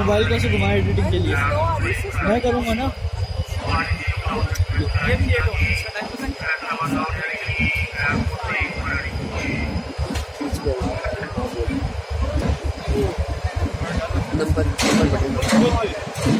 Mobile कैसे से घुमाए एडिटिंग के लिए। मैं करूँगा ना? नंबर नंबर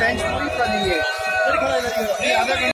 बेंच पूरी खाली है।